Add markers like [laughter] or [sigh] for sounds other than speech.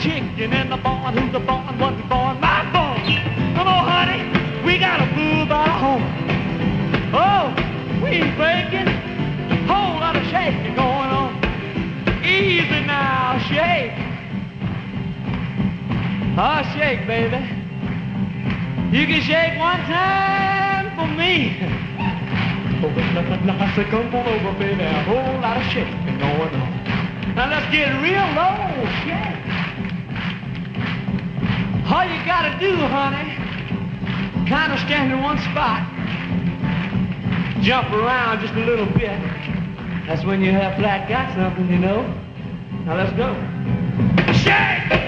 shaking in the barn. Who's the barn? What's the barn? My barn. Come on, honey. We got a fool by the home. Oh, we breaking. Whole lot of shaking going on. Easy now, shake. Oh, shake, baby. You can shake one time for me. [laughs] Oh, I said, come on over, baby. A whole lot of shaking going on. Now let's get real low, shake. All you gotta do, honey, kind of stand in one spot. Jump around just a little bit. That's when you have flat got something, you know. Now let's go. Shake!